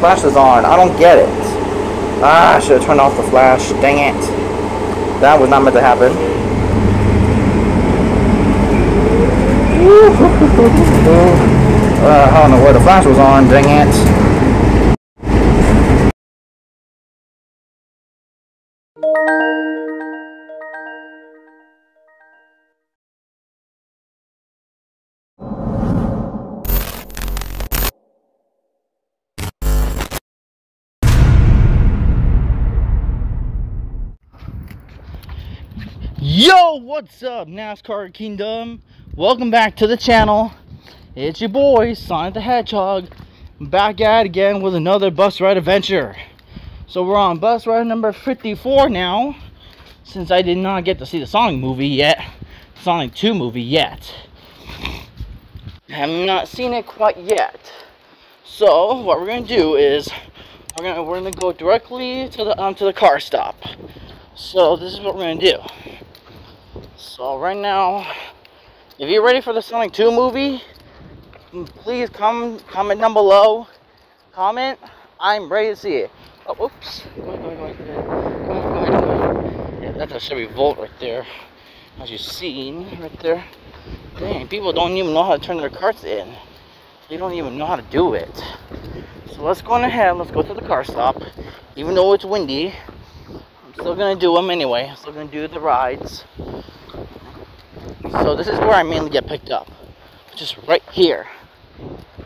flash is on? I don't get it. Ah, I should have turned off the flash. Dang it. That was not meant to happen. Uh, I don't know where the flash was on. Dang it. What's up, NASCAR Kingdom? Welcome back to the channel. It's your boy, Sonic the Hedgehog, back at again with another bus ride adventure. So we're on bus ride number 54 now, since I did not get to see the Sonic movie yet, Sonic 2 movie yet. I have not seen it quite yet. So what we're gonna do is we're gonna we're gonna go directly to the um to the car stop. So this is what we're gonna do. So right now, if you're ready for the Sonic 2 movie, please come comment down below. Comment. I'm ready to see it. Oh, oops. Yeah, that's a Chevy Volt right there. As you've seen right there. Dang, people don't even know how to turn their carts in. They don't even know how to do it. So let's go on ahead. Let's go to the car stop. Even though it's windy, I'm still gonna do them anyway. I'm still gonna do the rides. So this is where I mainly get picked up. Just right here.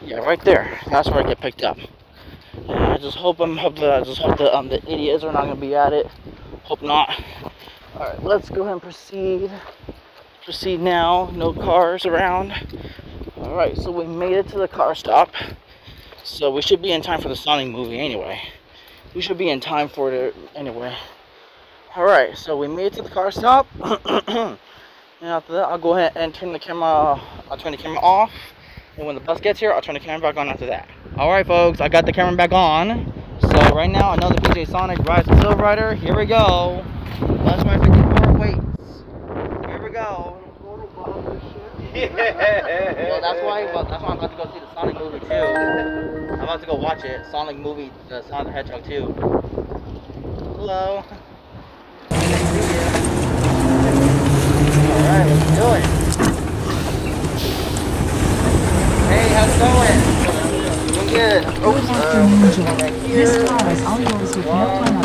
Yeah, right there. That's where I get picked up. And I just hope I'm hope that I just hope that um the idiots are not gonna be at it. Hope not. Alright, let's go ahead and proceed. Proceed now. No cars around. Alright, so we made it to the car stop. So we should be in time for the Sonic movie anyway. We should be in time for it anyway. Alright, so we made it to the car stop. And after that, I'll go ahead and turn the camera. I'll turn the camera off. And when the bus gets here, I'll turn the camera back on after that. All right, folks, I got the camera back on. So right now, another PJ Sonic Rise of Silver Rider. Here we go. Bus ride 54 waits. Here we go. well, that's why. Well, that's why I'm about to go see the Sonic movie too. I'm about to go watch it. Sonic movie, the Sonic the Hedgehog 2. Hello. Alright, let's do it. This car is all yours with no time.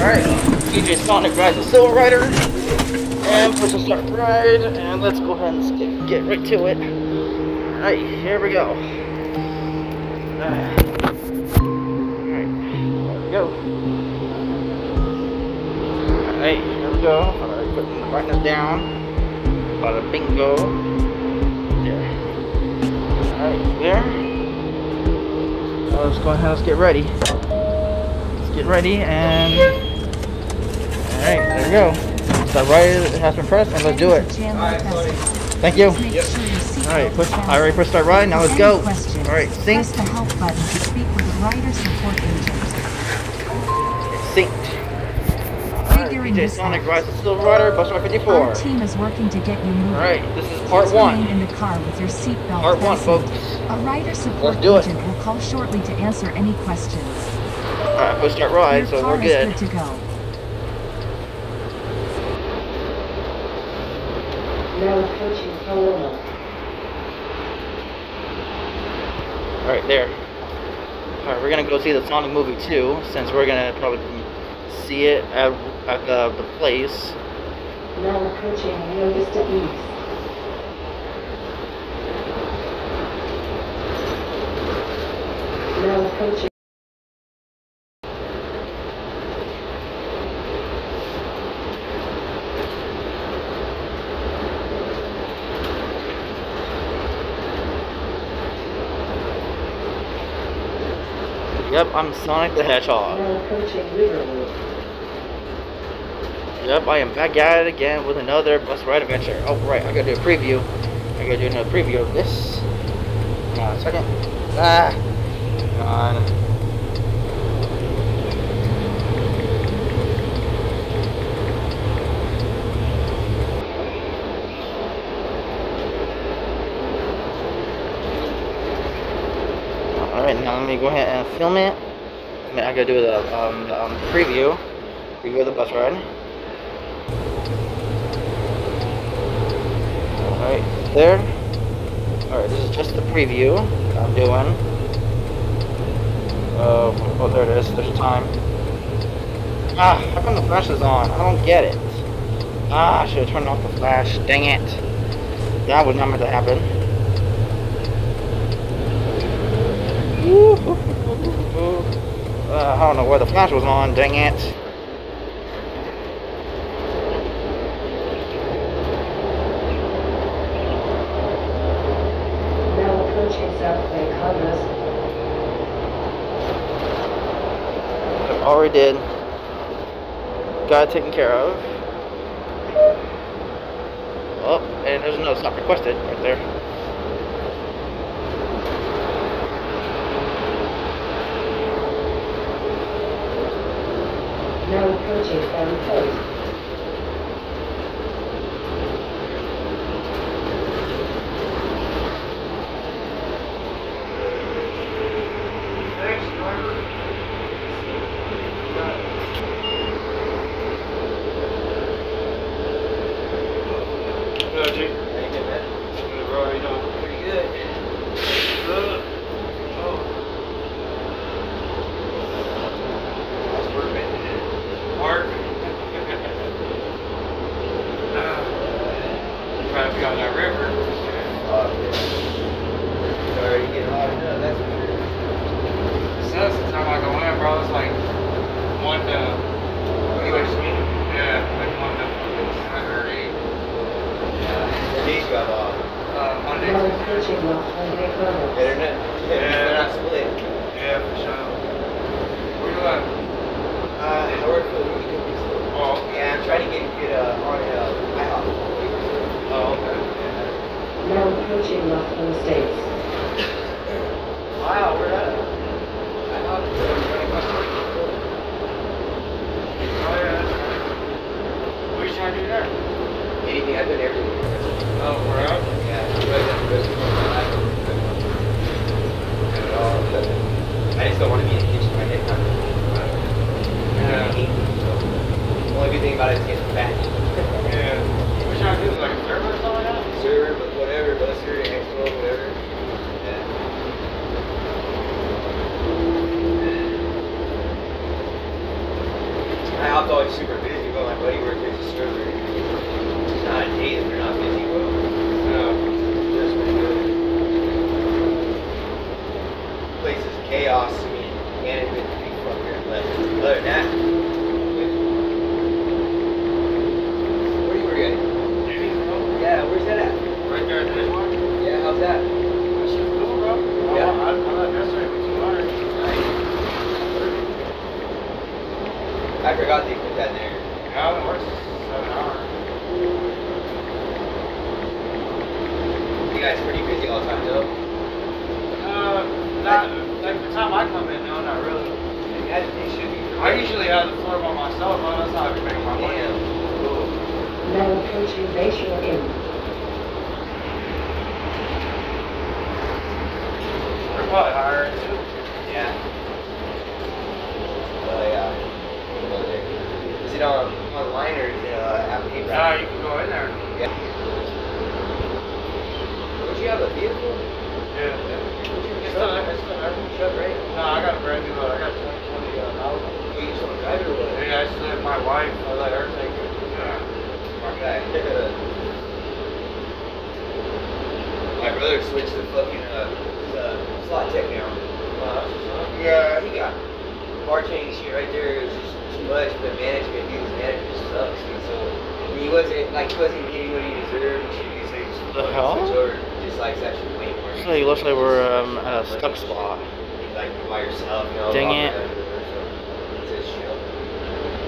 Alright, DJ Sonic rides a Silver Rider. And the start ride. And let's go ahead and get right to it. Alright, here we go. Alright, we go. Alright, here we go. Alright, putting the brightness down. Bada bingo. There. Alright, there. Let's go ahead, let's get ready. Let's get ready and Alright, there we go. Start right has been pressed and let's do it. That. Thank you. Alright, push I already pushed start ride, now let's go. Alright, sync, Alright, Figuring Sonic out. rides the Silver Rider, bus ride 54. Our team is working to get you moving. Alright, this is part Please one. remain in the car with your seatbelt Part one, fastened. folks. A rider support Let's do it. agent will call shortly to answer any questions. Alright, push start ride, your so we're is good. good to go. Now approaching Paloma. Alright, there. Alright, we're gonna go see the Sonic movie too, since we're gonna probably see it at, at the, the place. Now approaching Rio Vista East. Now approaching. I'm Sonic the Hedgehog. Yep, I am back at it again with another bus ride adventure. Oh, right, I gotta do a preview. I gotta do another preview of this. Hang on a second. Ah! Hang on. Alright, now let me go ahead and film it. I, mean, I gotta do the um, um, preview. Preview of the bus ride. Alright, there. Alright, this is just the preview I'm doing. Uh, oh, there it is. There's time. Ah, how come the flash is on? I don't get it. Ah, I should have turned off the flash. Dang it. That was not meant to happen. Uh, I don't know where the flash was on. Dang it. Now approaching South Bay Condos. Already did. Got it taken care of. Oh, and there's no stop requested right there. Now approaching Ferry Post. Trying to be on that river. Sucks the time I go in, bro. It's like one to. Yeah, like one to seven or eight. Uh, Monday. Now approaching La Fontaine Condos. Yeah, for sure. Where you at? Oh, Yeah, I'm trying to get good uh, on uh, IHOP. oh, okay. Now approaching La Fontaine Estates. Wow, where at? IHOP. Oh, yeah, that's right. What you trying to do there? I've done everything. Oh, we're out? Yeah, I done the rest of my life. Done it all. I just don't want to be in the kitchen. Kind of. Yeah. The only good thing about it is getting fat. Yeah. What you trying to do? Like a server or something like that? Server, but whatever, buster, expo, whatever. Yeah. IHOP's always super busy, but my buddy works as a server. It's not a day that they're not busy, bro. Yeah. That's pretty good. Place is chaos. I mean, management pretty fucking left. Other than that, where you at? Yeah, where's that at? Right there at the. Yeah, how's? That shit's cool, bro. Yeah. I, I, I left yesterday with 200. I forgot they put that there. Yeah, it works seven hours. You guys pretty busy all the time, though. Uh, not, like the time I come in, no, not really. You guys, they should be. I usually have the floor by myself, but that's how I can make my money. Damn. Cool. Now approaching Bayshore Inn. They're probably hiring too. Yeah. Oh yeah. Go there. Is it on online or is it uh, app paper? Yeah, you can go in there. Yeah. Have a vehicle? Yeah. It's there. It's still there. Truck, right? No, I got a brand new, uh, I got 2020 uh, Malibu. You just to drive it or what? Yeah, I let my wife, I let her take it. Yeah. My guy. My brother switched to fucking uh, uh, slot tech now. Wow, that's what's up. Yeah, he got bartending shit right there. It was just too much. The management, dude, his manager sucks. Dude. So he wasn't like he wasn't getting what he deserved. and shit. So he just The fucking hell? Switched over. Just like it's actually way more. So it looks like we're um, at a stuck spot. Like by yourself, you know. Dang walking it. around everywhere, so It's just chill.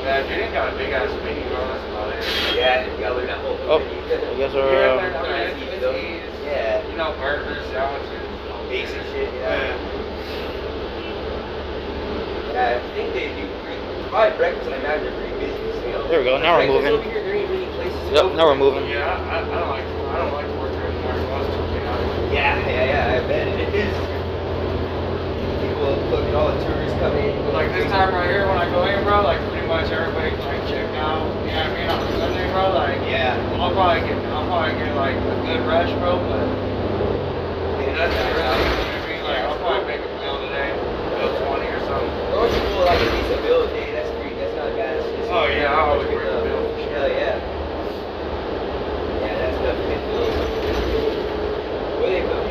Yeah, Jenny got a big ass mini. That's about it. Yeah, gotta that whole Oh. I guess we're. like, Um, okay, it's cheese. Yeah. You know, burgers, sandwiches. Basic shit, Yeah. yeah. Yeah, I think they do probably breakfast, I imagine they're pretty busy. so, you know. There we go, now we're moving. Over here, there ain't many places to Yep, now we're moving. Yeah, I, I don't like I don't like to work there anymore. It was too chaotic. Yeah, yeah, yeah, I bet it is. People all fucking all the tourists come in. Like this time right here when I go in, bro, like pretty much everybody's like checked out. You know what I mean? On Sunday, bro, like Yeah. I'll probably get, I'll probably get like a good rush, bro, but Yeah, that's really, you know what I mean? Like I'll probably make a meal today, meal 20 or something. Or you pull like a decent bill a day. That's pretty. That's not bad. It's Oh, yeah, I always Look bring at a the- bill for sure. Hell yeah. Yeah, that's definitely good.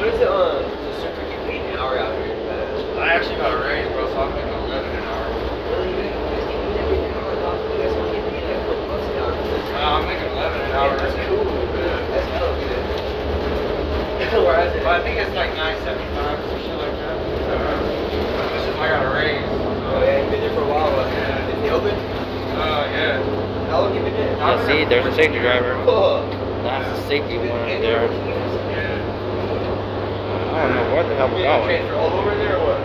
What, they, what is the um the surfer get paid an hour out here? Uh, I actually got a raise, bro, so I'm making 11 an hour. really? You guys get paid every hour? I thought you guys were getting paid like four bucks an hour. Uh, I'm making 11 an hour. Yeah, that's cool. Yeah. That's hella good. Whereas it, But I think it's like 975 or some shit like that. So, it's just I got a raise. oh yeah, you've been there for a while. Uh, Yeah. Is it open? Uh, yeah. How long you been there? Yeah, see, there's a safety driver. Oh. That's the safety one right there. for years? Yeah. I don't know where the hell we're You gonna going. transfer all over there or what?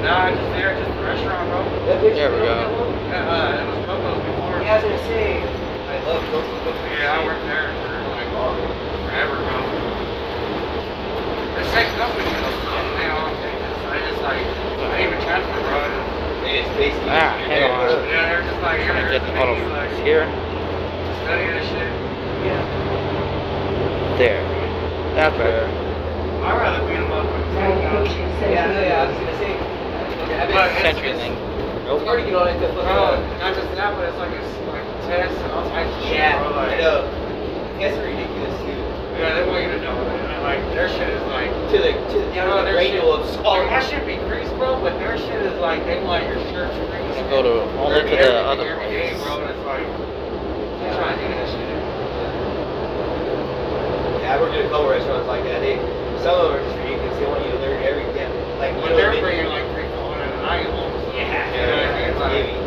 Nah, just there, just the restaurant, bro. That There we go. open that? Yeah, uh, it was Coco's before. Yeah, I was gonna say. I love Coco. Yeah, I worked there for like forever, bro. The same company, though. They all, they just, I just like, I didn't even transfer, bro. It is basically. Ah, hang on. Yeah, they're just like, Trying to get the they're auto like, here. study this shit. Yeah. There. That's better. I'd rather be in a motherfucking Now tank house. approaching Yeah, Century. yeah, I was gonna say. Okay, I But bet it's- Century it's- thing. Nope. hard to get on it to fucking. Uh, not just that, but it's like a s- like test and all types of shit, Yeah, bro. I know. That's ridiculous too. yeah, they want you to know, man. Like, their shit is like, To the to the down Bro, to the their shit, gradle of like, solid. that should be grease, bro, but their shit is like, they want your shirt to grease. Go to only to the other every day, place. bro, and it's like, I'm trying to do that shit. Yeah, I worked at a couple restaurants like that. They some of them are just ridiculous. They want you to learn everything. Like you But know, they're bringing like three, four hundred a night home. Yeah, You know what I mean? it's Like.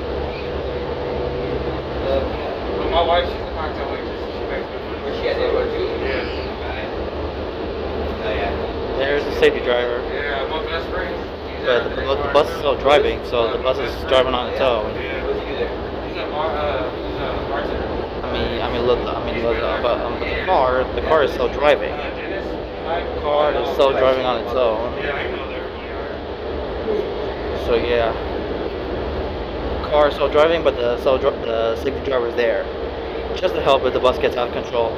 But my wife, she's a cocktail waitress. She makes good money. Where she at there, too? Yeah. Oh yeah. There's the safety driver. Yeah, my best friend. But at the, the bus is too. still driving, so the bus is driving on its own. Yeah. What'd you do there? He's a bar, uh, he's a bartender. I mean, I mean, look, I mean, look, uh, but, um, but the car, the car is still driving. Uh, The car is still driving on its own. Yeah, I know they're really are. So yeah, car is still driving, but the still dri- the safety driver is there, just to help if the bus gets out of control.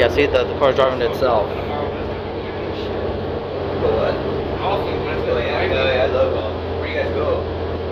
Yeah, see, the, the car is driving itself. For what? Awesome, Oh yeah, I know. Yeah, I love golf. Where you guys go?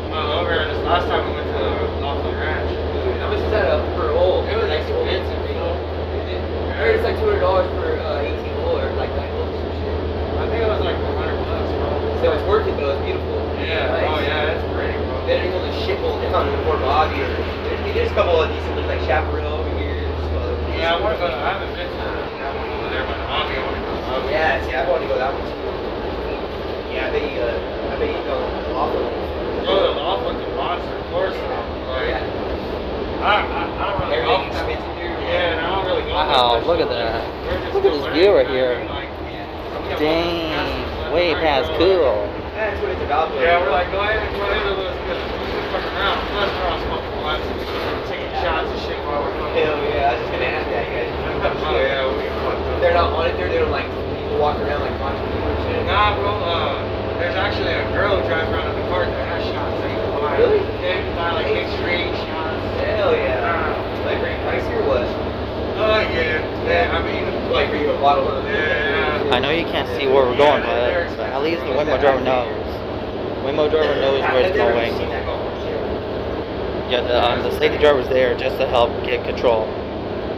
Uh, over this last time we went to Laughlin Ranch. Dude, how much is that up per hole? It was Like, expensive, you know? Is it? I it's like two hundred dollars for uh, eighteen hole or like nine holes or some shit. I think it was like 400 bucks, bro. So it's worth it though. It's beautiful. Yeah, Nice. oh yeah, it's great, bro. Better than going to shit hole down in Fort Bobby or there's, there's a couple of decent ones like Chaparral over here. and some other- Yeah, I want to go to, I haven't been to that one over there, but Hobby, I want to go to Hobby. Yeah, see, I want to go that one too. Yeah, I bet you, uh, I bet you go awful. Bro, the Laughlin, the monster course, though. Like, Yeah. I, I, I don't really Everything go expensive here. Yeah, and I don't really go Wow, that look at that. Look at this view right learning, you know here. what Like, we have Dang, fucking way classes past left and right, bro. cool. That's what it's about though. Yeah, we're like, go ahead and go ahead and let's get let's fucking around. Plus, we're all smoking blunts, taking shots and shit while we're fucking. Hell yeah, I was just gonna ask that, you. Oh, yeah, we fucked up. They're not on it there, they don't like people walk around like watching people and shit. Nah, bro, uh, there's actually a girl who drives around in the cart that has shots that you can buy. Really? Yeah, you can buy like extreme shots. Hell yeah. Like pretty pricey or what? Oh, yeah. Yeah, I mean, Like bring you a bottle of Yeah. I know you can't see where we're going, but, but at least the Waymo driver knows. Waymo driver knows where it's going. Yeah, the, um, the safety driver's there just to help get control.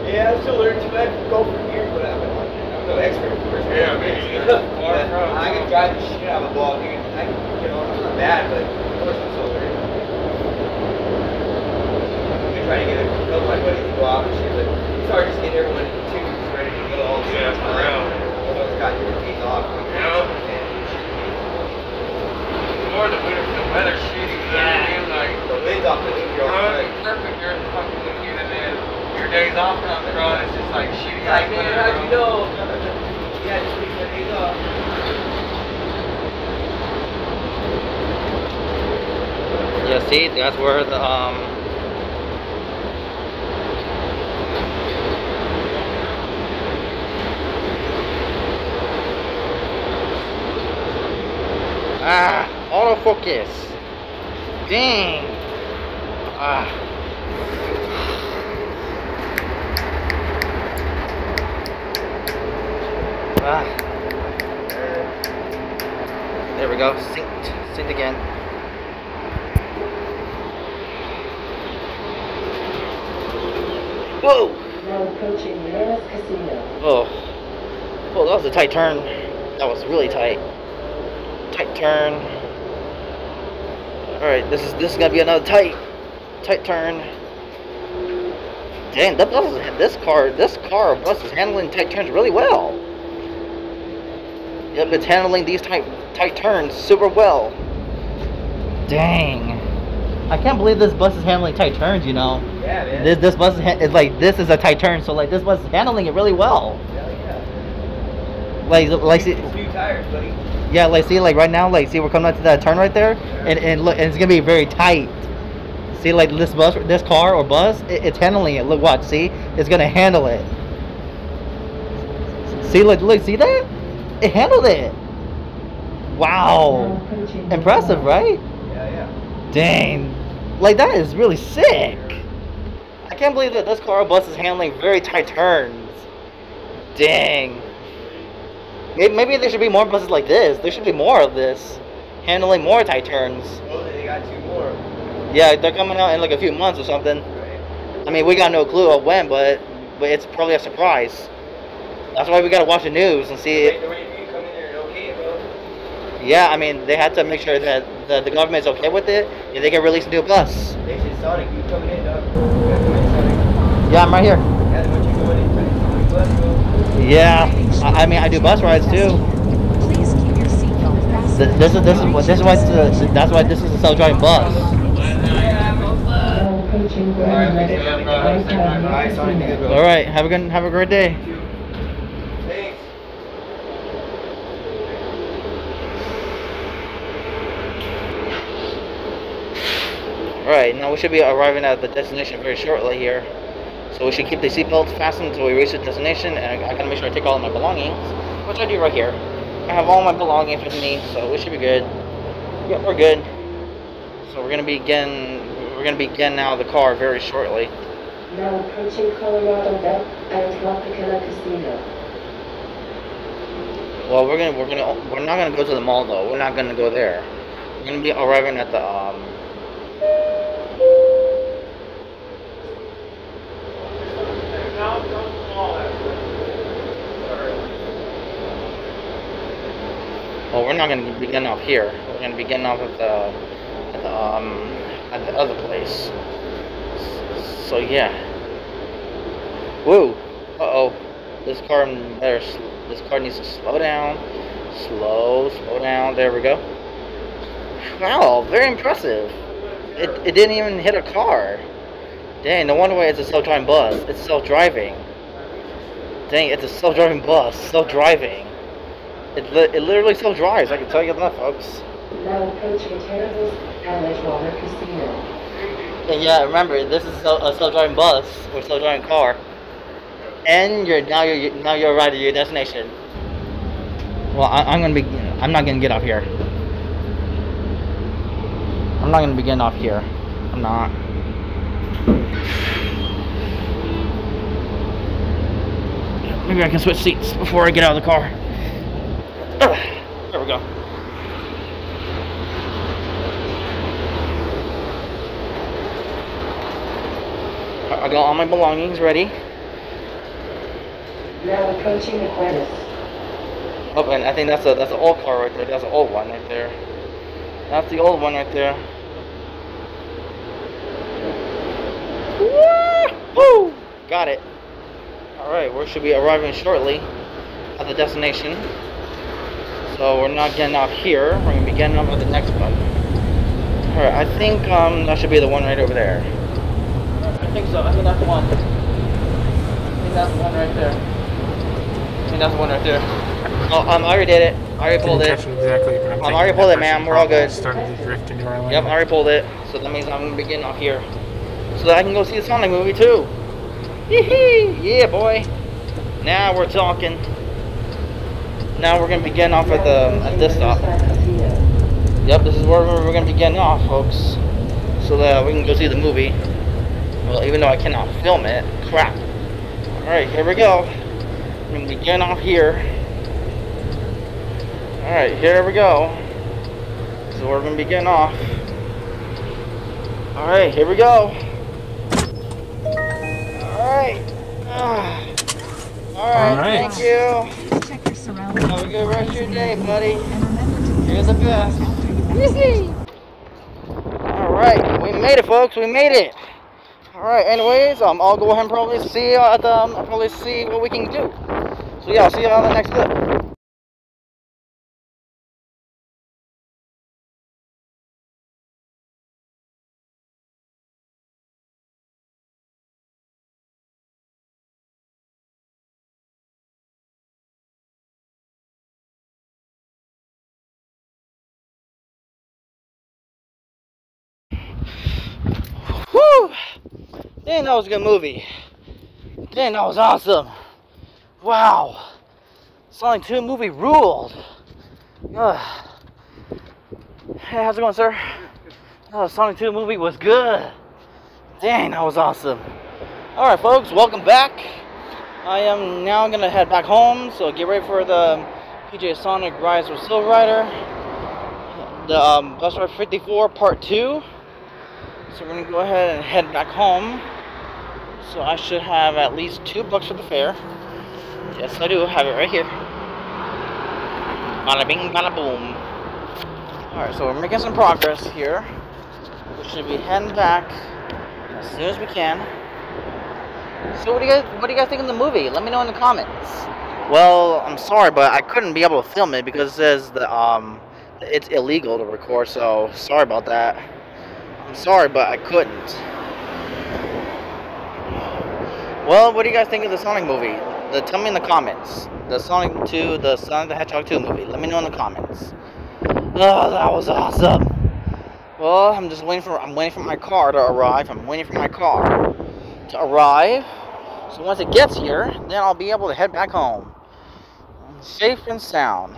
Yeah, I'm still learning too. I go from here, but I'm, I'm no expert, of course. Yeah, me neither. Far But from. I can drive the shit out of a ball, dude. I can, you know, I'm not bad, but of course I'm still learning. I've been trying to get a couple of my buddies to go out and shit, but it's hard just getting everyone in twos ready to go all the Yeah, same for real. Everyone's got your days off. Yeah. More the weather, the weather's shitty, you know what I mean? Like, The wind's off the leaf, you're all right. perfect during the fucking weekend, and then your days off comes, bro, and it's just like shitty. Like, man, weather, how'd bro. you know? Yeah, just take my days off. Yeah, see, that's where the um. Ah, autofocus. Dang. Ah. Ah. There we go. Synced. Synced again. Whoa! Now approaching Casino. Oh. Oh, that was a tight turn. That was really tight. Tight turn. Alright, this is this is gonna be another tight tight turn. Dang, that bus is, this car this car bus is handling tight turns really well. Yep, it's handling these tight tight turns super well. Dang. I can't believe this bus is handling tight turns, you know. Yeah, man. This this bus is, is like this is a tight turn, so like this bus is handling it really well. Hell yeah. Like like see, It's new tires, buddy. yeah, like see like right now, like see we're coming up to that turn right there, and and look, and it's gonna be very tight. See like this bus, this car or bus, it, it's handling it. Look, watch, see, it's gonna handle it. See, look, look, see that? It handled it. Wow, impressive, right? Yeah, yeah. Dang, like that is really sick. I can't believe that this car or bus is handling very tight turns. Dang. Maybe, maybe there should be more buses like this. There should be more of this, handling more tight turns. Well, they got two more. Yeah, they're coming out in like a few months or something. Right. I mean, we got no clue of when, but but it's probably a surprise. That's why we gotta watch the news and see. Wait, wait for you come in there okay. Yeah, I mean, they had to make sure that the, the government's okay with it, and they can release a new bus. They said Sonic, you coming in, dog. You gotta come in, Sonic. Yeah, I'm right here. Yeah, they want you going in, Sonic. Sonic bus, bro. Yeah, I, I mean, I do bus rides too. Please keep your seatbelt Th- This is this is what this is why it's a, that's why this is a self-driving bus. Now approaching Grand Alright, Rapids bro. Alright, Sonic, good, bro. All right, have a good have a great day. All right, now we should be arriving at the destination very shortly here. So we should keep the seatbelts fastened until we reach the destination, and I, I gotta make sure I take all of my belongings, which I do right here. I have all my belongings with me, so we should be good. Yep, we're good. So we're gonna begin. We're gonna begin now the car very shortly. Now approaching Colorado and Tropicana Casino. Well, we're gonna we're gonna we're not gonna go to the mall though. We're not gonna go there. We're gonna be arriving at the um. Well, we're not gonna be getting off here. We're gonna be getting off at the at the um at the other place. So yeah. Whoa. Uh oh. This car better. This car needs to slow down. Slow, slow down. There we go. Wow, very impressive. It, it didn't even hit a car. Dang, no wonder why it's a self-driving bus. It's self-driving. Dang, it's a self-driving bus. Self-driving. It, li- it literally self-drives. I can tell you that, folks. Now approaching Terrible's and Casino. And yeah, remember this is a self-driving bus or self-driving car, and you're now you're now you're arrived at your destination. Well, I, I'm gonna be. I'm not gonna get off here. I'm not gonna be getting off here. I'm not. Maybe I can switch seats before I get out of the car. Ugh, there we go. I got all my belongings ready. Now approaching Aquarius. Oh, and I think that's a that's an old car right there. That's an old one right there. That's the old one right there. Woo! Got it. All right, we should be arriving shortly at the destination. So we're not getting off here. We're gonna be getting off at the next one. All right, I think um that should be the one right over there. I think so. I think that's the one. I think that's the one right there. I think that's the one right there. Oh, um, I already did it. I already pulled it. catch exactly, but I'm I'm already pulled it, person ma'am. We're all good. Started to drift into our lane. Yep, I already pulled it. So that means I'm gonna be getting off here. So that I can go see the Sonic movie too. Yeah, boy. Now we're talking. Now we're gonna be getting off at the at this stop. Yep, this is where we're going to be getting off, folks. So that we can go see the movie. Well, even though I cannot film it. Crap. Alright, here we go. I'm going to be getting off here. Alright, here we go. So we're going to be getting off. Alright, here we go. Alright. Ah. Alright, Alright. thank you. Please check your surroundings. Have a good rest of your day, buddy. And remember to You're the best. after Alright, we made it, folks. We made it. Alright, anyways, um, I'll go ahead and probably see you at the, um, probably see what we can do. So yeah, I'll see you on the next clip. Dang, that was a good movie. Dang, that was awesome. Wow. Sonic 2 movie ruled. Ugh. Hey, how's it going, sir? Oh, Sonic 2 movie was good. Dang, that was awesome. Alright, folks, welcome back. I am now going to head back home, so get ready for the PJ Sonic Rise of Silver Rider. The um, Bus Ride 54 Part 2. So we're gonna go ahead and head back home. So I should have at least two bucks for the fare. Yes, I do have it right here. Bada bing, bada boom. Alright, so we're making some progress here. We should be heading back as soon as we can. So what do you guys what do you guys think of the movie? Let me know in the comments. Well, I'm sorry, but I couldn't be able to film it because it says that um it's illegal to record, so sorry about that. I'm sorry, but I couldn't. Well, what do you guys think of the Sonic movie? The, tell me in the comments. The Sonic 2, the Sonic the Hedgehog 2 movie. Let me know in the comments. Oh, that was awesome. Well, I'm just waiting for I'm waiting for my car to arrive. I'm waiting for my car to arrive. So once it gets here, then I'll be able to head back home. Safe and sound.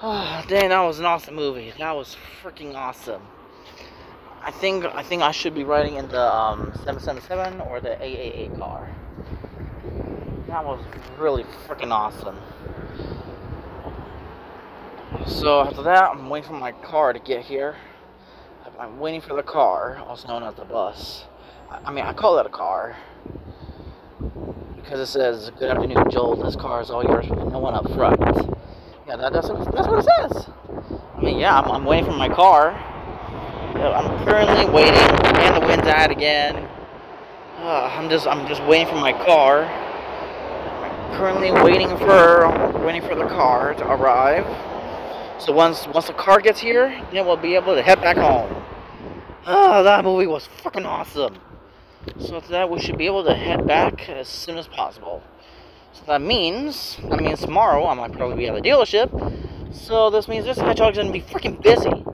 Oh, dang, that was an awesome movie. That was freaking awesome. I think I think I should be riding in the um, 777 or the 888 car. That was really freaking awesome. So after that, I'm waiting for my car to get here. I'm waiting for the car, also known as the bus. I, mean, I call it a car because it says "Good afternoon, Joel. This car is all yours with no one up front." Yeah, that, that's what, that's what it says. I mean, yeah, I'm, I'm waiting for my car. Yeah, I'm currently waiting, and the wind's out again. Uh, I'm just I'm just waiting for my car. I'm currently waiting for waiting for the car to arrive. So once once the car gets here, then we'll be able to head back home. Oh, that movie was freaking awesome. So after that, we should be able to head back as soon as possible. So that means that means tomorrow I might probably be at the dealership. So this means this hedgehog's gonna be freaking busy.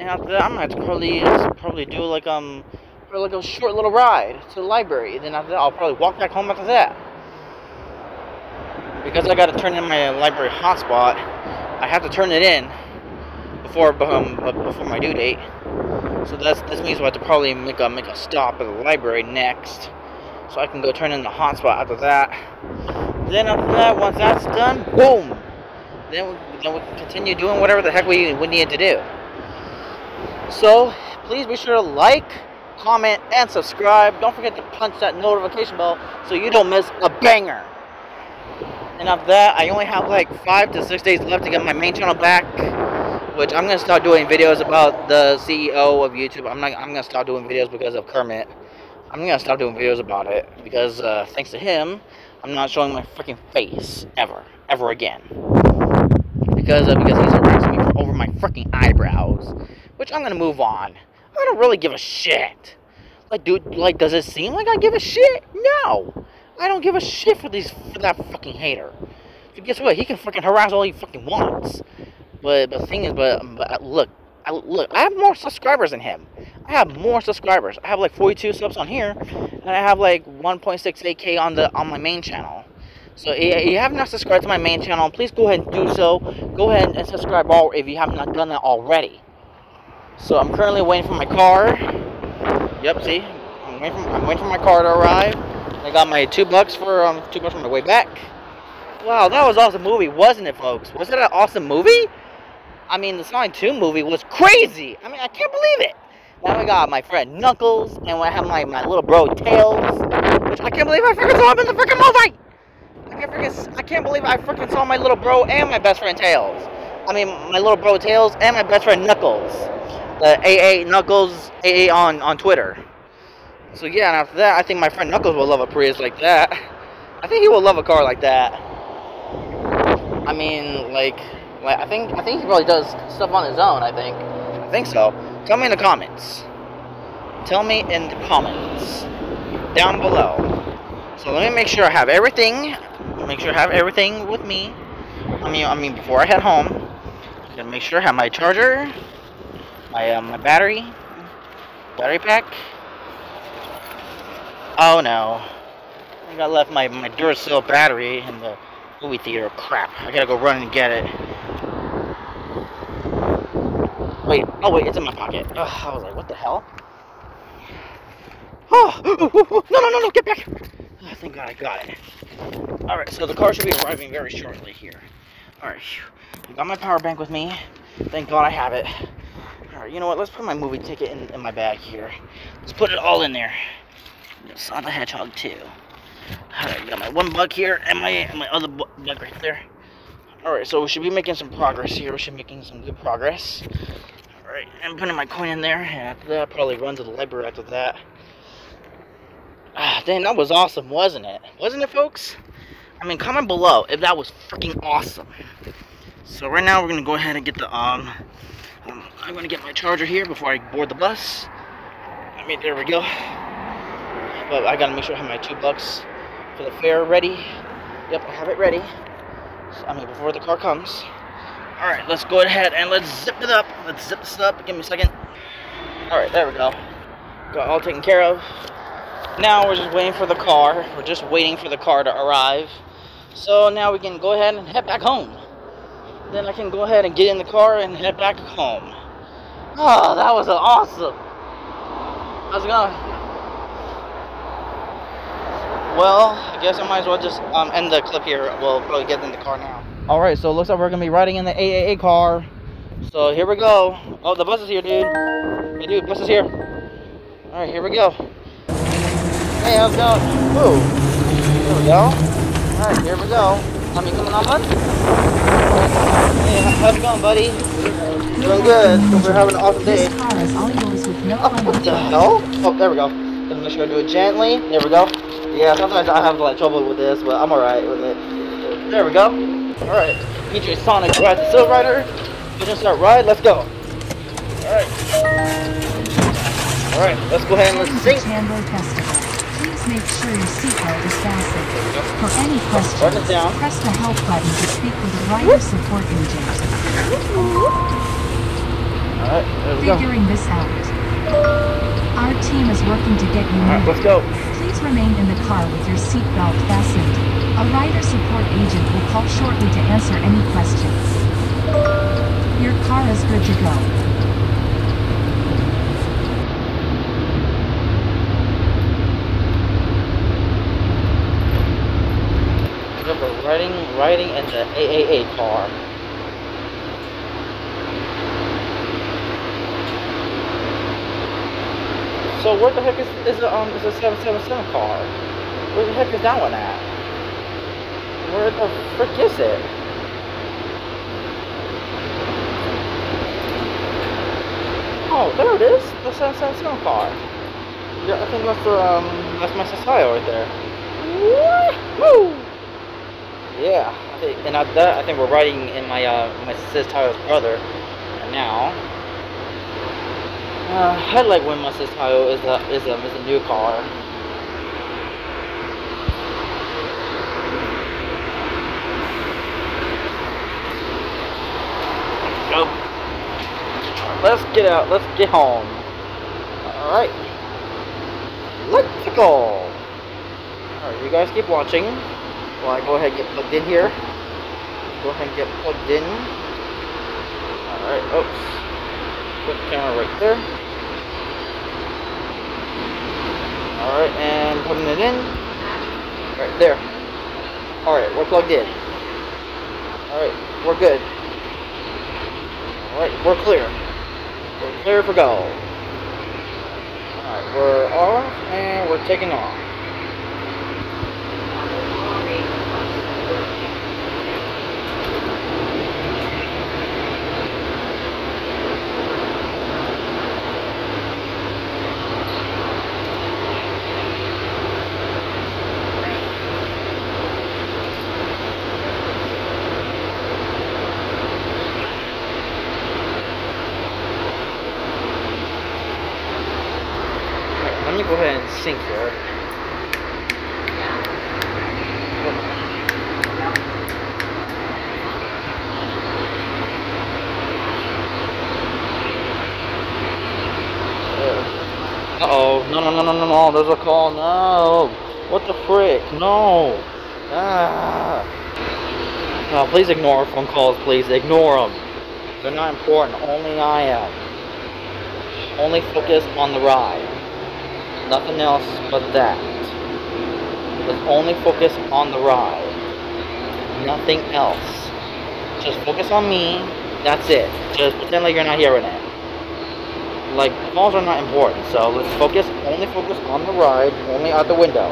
And after that, I'm gonna have to probably probably do like um like a short little ride to the library. Then after that, I'll probably walk back home after that. Because I gotta turn in my library hotspot, I have to turn it in before um, before my due date. So that's this means we have to probably make a make a stop at the library next, so I can go turn in the hotspot after that. Then after that, once that's done, boom. Then we, then we can continue doing whatever the heck we, we need to do. So please be sure to like, comment, and subscribe. Don't forget to punch that notification bell so you don't miss a banger. And of that, I only have like five to six days left to get my main channel back, which I'm gonna start doing videos about the CEO of YouTube. I'm not. I'm gonna stop doing videos because of Kermit. I'm gonna stop doing videos about it because uh, thanks to him, I'm not showing my freaking face ever, ever again. Because uh, because he's harassing me for over my freaking eyebrows, which I'm gonna move on. I don't really give a shit. Like, dude, like, does it seem like I give a shit? No. I don't give a shit for these for that fucking hater. But guess what? He can freaking harass all he fucking wants. But, the thing is, but, but uh, look, I, look, I have more subscribers than him. I have more subscribers. I have like 42 subs on here, and I have like 1.68k on the on my main channel. So if you have not subscribed to my main channel, please go ahead and do so. Go ahead and subscribe all if you have not done that already. So I'm currently waiting for my car. Yep, see, I'm waiting for, I'm waiting for my car to arrive. I got my two bucks for um two bucks on my way back. Wow, that was awesome movie, wasn't it, folks? Was it an awesome movie? I mean, the Sonic 2 movie was crazy. I mean, I can't believe it. Now I got my friend Knuckles, and I have my, my little bro Tails, which I can't believe I freaking saw him in the freaking movie. I can't freaking, I can't believe I freaking saw my little bro and my best friend Tails. I mean, my little bro Tails and my best friend Knuckles. Uh, the AA Knuckles AA on on Twitter. So yeah, and after that, I think my friend Knuckles will love a Prius like that. I think he will love a car like that. I mean, like, like I think I think he probably does stuff on his own. I think. I think so. Tell me in the comments. Tell me in the comments down below. So let me make sure I have everything. Make sure I have everything with me. I mean, I mean before I head home. I'm gonna make sure I have my charger, my uh, my battery, battery pack. Oh no, I got left my my Duracell battery in the movie theater. Crap, I gotta go run and get it. Wait, oh wait, it's in my pocket. Ugh, I was like, what the hell? Oh, no, no, no, no, get back! Oh, thank God I got it. Alright, so the car should be arriving very shortly here. Alright, I got my power bank with me. Thank God I have it. You know what, let's put my movie ticket in, in my bag here. Let's put it all in there. Saw the Hedgehog too. Alright, got my one buck here and my, my other buck right there. Alright, so we should be making some progress here. We should be making some good progress. Alright, I'm putting my coin in there, and after that, I'll probably run to the library after that. Ah, dang, that was awesome, wasn't it? Wasn't it, folks? I mean, comment below if that was freaking awesome. So right now, we're gonna go ahead and get the, um, I'm gonna get my charger here before I board the bus. I mean, there we go. But I gotta make sure I have my two bucks for the fare ready. Yep, I have it ready. I mean, before the car comes. Alright, let's go ahead and let's zip it up. Let's zip this up. Give me a second. Alright, there we go. Got all taken care of. Now we're just waiting for the car. We're just waiting for the car to arrive. So now we can go ahead and head back home. Then I can go ahead and get in the car and head back home. Oh, that was awesome. How's it going? Well, I guess I might as well just um, end the clip here. We'll probably get in the car now. Alright, so it looks like we're going to be riding in the AAA car. So here we go. Oh, the bus is here, dude. Hey, dude, bus is here. Alright, here we go. Hey, how's it going? Woo. Here we go. Alright, here we go. Tommy coming on, bud? Hey, how's it going, buddy? Doing good. We're having an awesome day. Oh, what the hell? Oh, there we go. Gonna make sure I do it gently. There we go. Yeah, sometimes I have like trouble with this, but I'm alright with it. There we go. Alright. DJ Sonic rides the Silver Rider. We're gonna start ride. Let's go. Alright. Alright, let's go ahead and let's sing. Chandler Festival. Please make sure your seatbelt is fastened. Go. For any questions, press the help button to speak with a rider support agent. Alright, there we go. Figuring this out. Our team is working to get you Alright, let's go. Please remain in the car with your seatbelt fastened. A rider support agent will call shortly to answer any questions. Your car is good to go. So we're riding, in the AAA car. So where the heck is is the um is the seven seven seven car? Where the heck is that one at? Where the frick is it? Oh, there it is. The seven seven seven car. Yeah, I think that's the um that's my Sasayo right there. Woo! Yeah, and at that, I think we're riding in my uh, my sis Tayo's brother now. Uh, I like when my sis Tayo is a is a is a new car. Go. Let's get out. Let's get home. All right. Let's go. Alright, you guys keep watching. Well, I go ahead and get plugged in here. Go ahead and get plugged in. Alright, oops. Put the camera right there. Alright, and putting it in. Right there. Alright, we're plugged in. Alright, we're good. Alright, we're clear. We're clear for go. Alright, we're off and we're taking off. Alright, let me go ahead and sync here. Uh oh, no, no, no, no, there's a call, no. What the frick, no. Ah. Please ignore phone calls, please, ignore them. They're not important, only I am. Only focus on the ride. Nothing else but that. Just only focus on the ride. Nothing else. Just focus on me. That's it. Just pretend like you're not hearing it. Like, calls are not important, so let's focus, only focus on the ride, only out the window.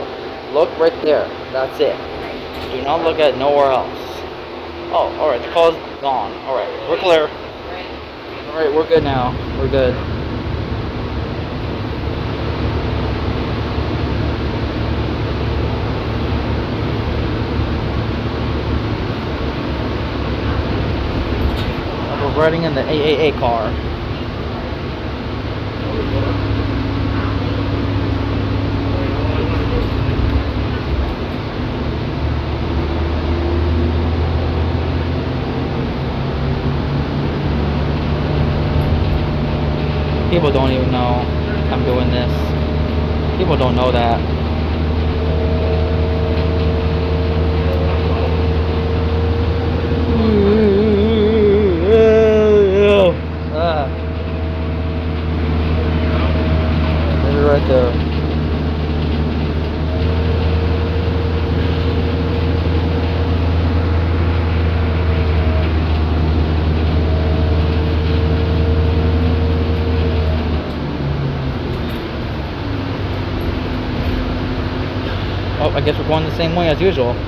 Look right there. That's it. Do not look at nowhere else. Oh, alright, the call's gone. Alright, we're clear. Alright, we're good now. We're good. We're riding in the AAA car. People don't even know I'm doing this. People don't know that. Ah. Maybe right there. Oh, I guess we're going the same way as usual.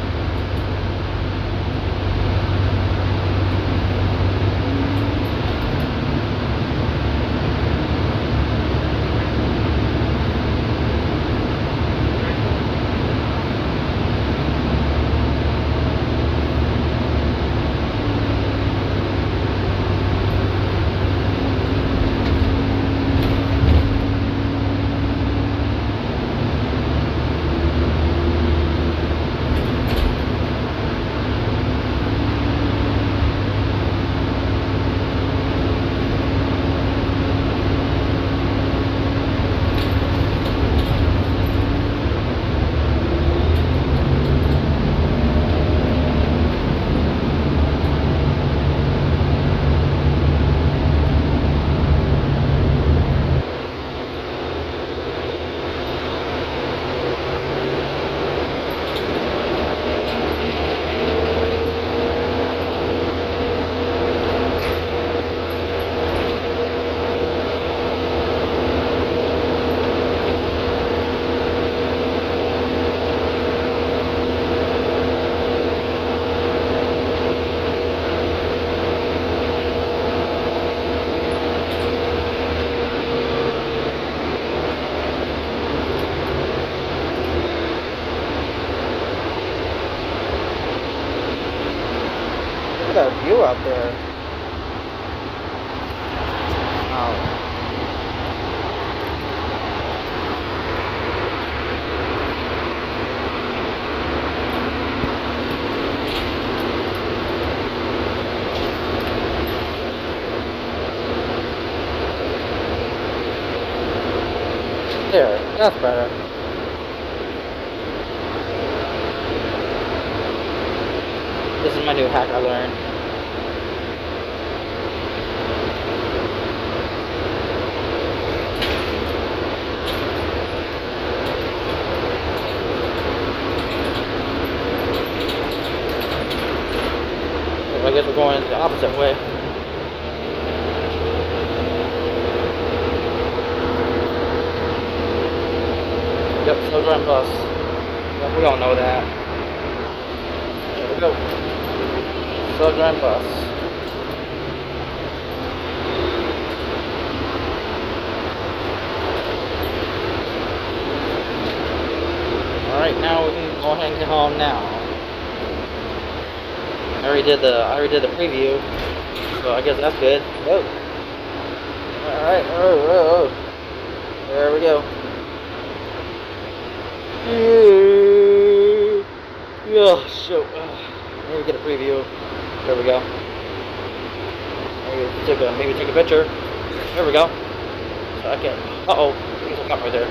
That's better. This is my new hack I learned. Already did the I already did the preview, so I guess that's good. Oh. Alright, oh, oh, oh. There we go. Yeah, so uh, maybe get a preview. There we go. Maybe take a maybe take a picture. There we go. So I can. Uh oh, there's a cop right there.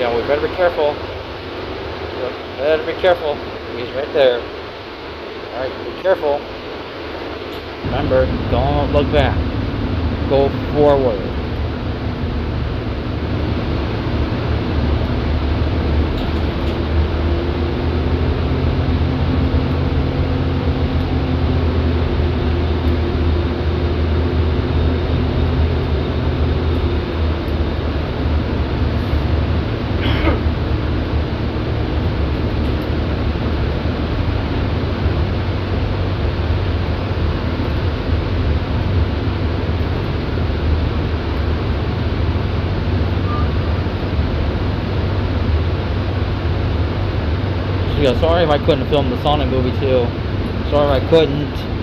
Yeah, we better be careful. Better be careful. He's right there. Alright, be careful. Remember, don't look back. Go forward. Yeah, sorry if I couldn't film the Sonic movie 2. Sorry I couldn't.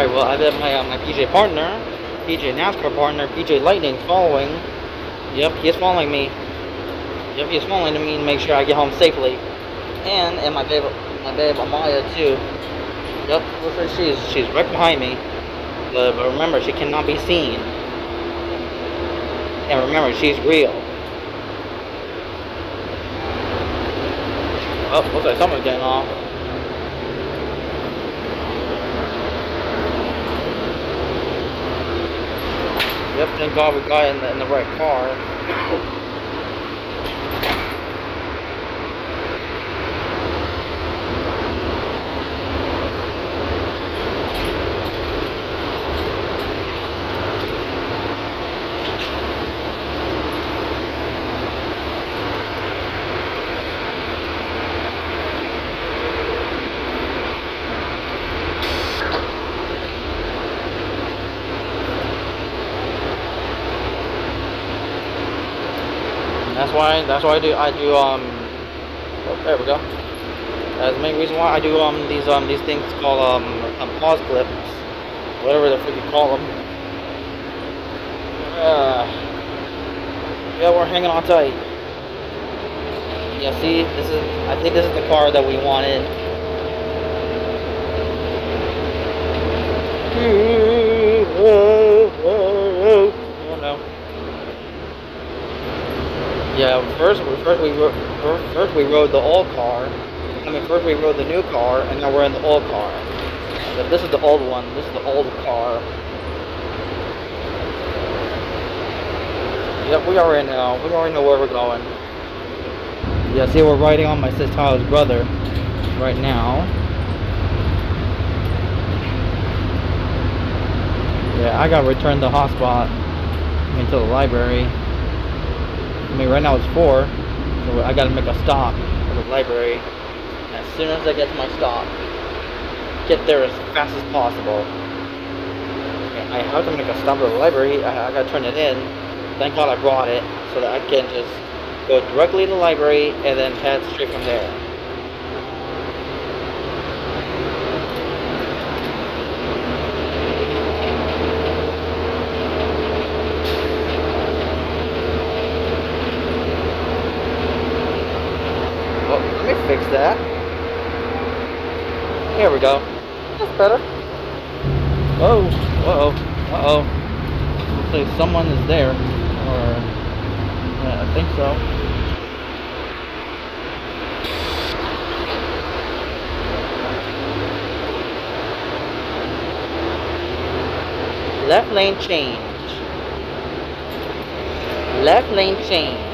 Alright, well, I have my, uh, my PJ partner, PJ NASCAR partner, PJ Lightning following. Yep, he's following me. Yep, he's following me to make sure I get home safely. And, and my babe, my babe Amaya too. Yep, look where she is. She's right behind me. But, but remember, she cannot be seen. And remember, she's real. Oh, looks like someone's getting off. Yep, thank God we got in the, in the right car. That's why that's why I do I do um oh, there we go. That's the main reason why I do um these um these things called um, um pause clips. Whatever the freak you call them. Uh, yeah, we're hanging on tight. Yeah, see, this is I think this is the car that we wanted. Oh Yeah, first we first we first we rode the old car. I mean, first we rode the new car, and now we're in the old car. This is the old one. This is the old car. Yep, we already know. We already know where we're going. Yeah, see, we're riding on my sister Tayo's brother right now. Yeah, I got returned the hotspot into the library. I mean, right now it's 4, so I gotta make a stop at the library. As soon as I get to my stop, get there as fast as possible. And I have to make a stop at the library. I, I gotta turn it in. Thank God I brought it so that I can just go directly to the library and then head straight from there. Well, let me fix that. Here we go. That's better. Whoa, uh-oh, uh-oh. Looks like someone is there. Or, yeah, I think so. Left lane change. Left lane change.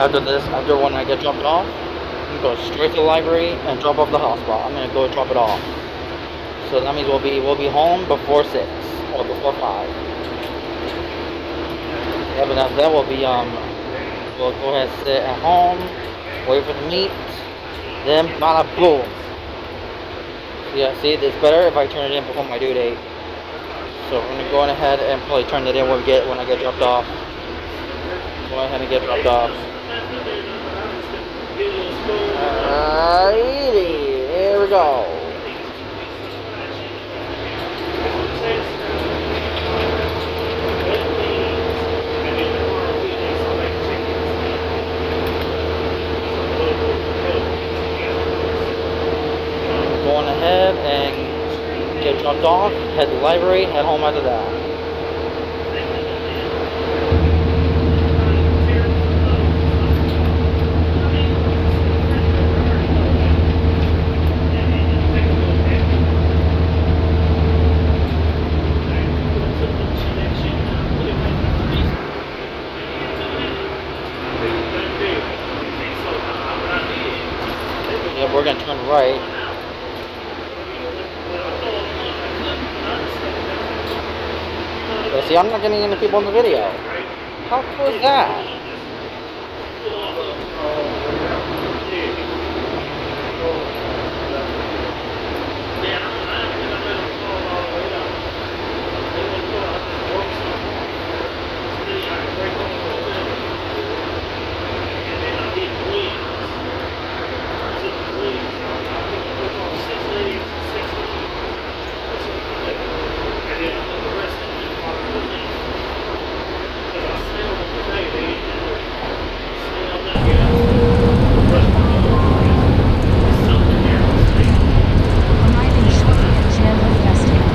After this, after when I get dropped off, I'm gonna go straight to the library and drop off the hotspot. I'm gonna go drop it off. So that means we'll be we'll be home before six or before five. Yeah, but after that we'll be um we'll go ahead and sit at home, wait for the meet, then bada boom. Yeah, see, it's better if I turn it in before my due date. So I'm gonna go ahead and probably turn it in when we get when I get dropped off. Go ahead and get dropped off. Uh, Alrighty, here we go. Going ahead and get dropped off, head to the library, head home after that. Yeah, we're gonna turn right. But see, I'm not getting any people in the video. How cool is that? Arriving shortly at Chandler Festival.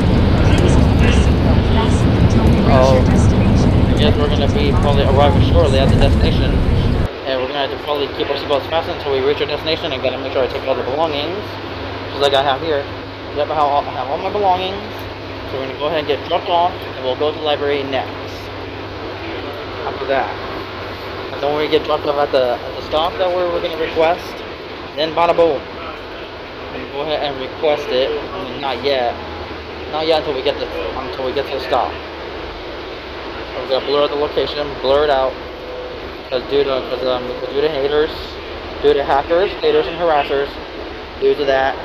Please keep your seatbelt fastened until we reach Oh. your destination. I guess we're gonna be probably arriving shortly at the destination. And we're gonna have to probably keep our seatbelts fastened until we reach our destination and gotta make sure I take all the belongings. Like I have here. Yep, I have all, my belongings. So we're gonna go ahead and get dropped off and we'll go to the library next. After that. And then we get dropped off at the, at the stop that we're, we're gonna request, then bada boom. And go ahead and request it. I mean, not yet. Not yet until we get to until we get to the stop. We're gonna blur out the location, blur it out, because due to because um due to haters, due to hackers, haters and harassers, due to that.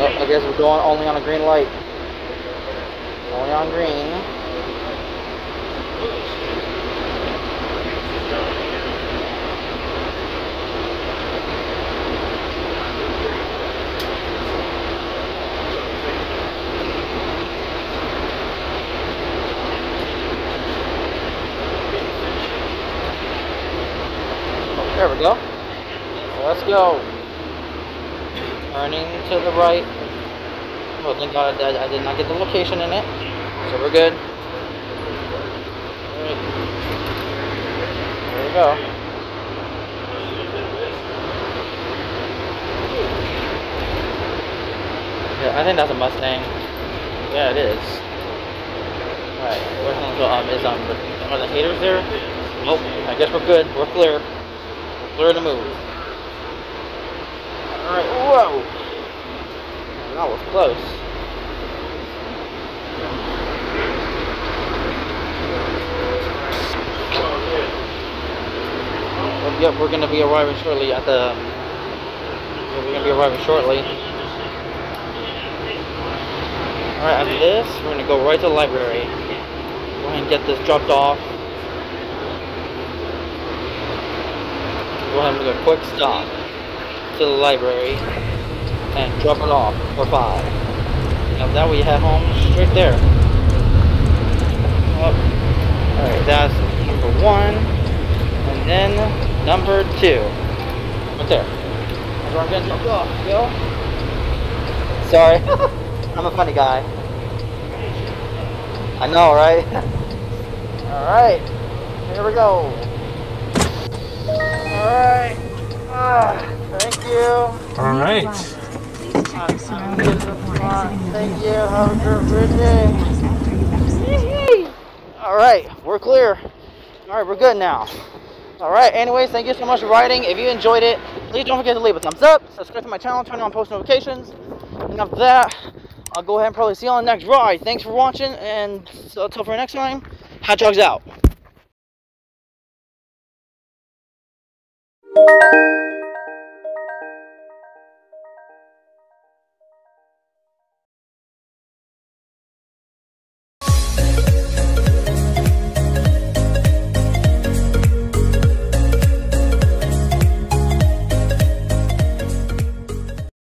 Well, I guess we're going only on a green light. Only on green. Oh, there we go. Let's go. Turning to the right. Oh, thank God I, I did not get the location in it. So we're good. There we go. Yeah, I think that's a Mustang. Yeah, it is. Alright, where's the um, is um, are the haters there? Nope. I guess we're good. We're clear. We're Clear to move. Alright, whoa! That was close. Yep, we're gonna be arriving shortly at the. yeah, We're gonna be arriving shortly. Alright, after this, we're gonna go right to the library. Go ahead and get this dropped off. Go ahead and make a quick stop to the library and drop it off for five. Now that we head home straight there. Alright, that's number one. And then number two. Right there. That's where I'm getting dropped off. Go. Sorry. I'm a funny guy. I know, right? Alright. Here we go. Alright. Ah, thank you. All right. Please check your I'm surroundings getting to the before front. exiting the Thank you. Have a good day. Exit. Alright, we're clear. All right, we're good now. All right, anyways, thank you so much for riding. If you enjoyed it, please don't forget to leave a thumbs up, subscribe to my channel, turn on post notifications. And after that, I'll go ahead and probably see you on the next ride. Thanks for watching, and so until for next time, Hedgehogs out.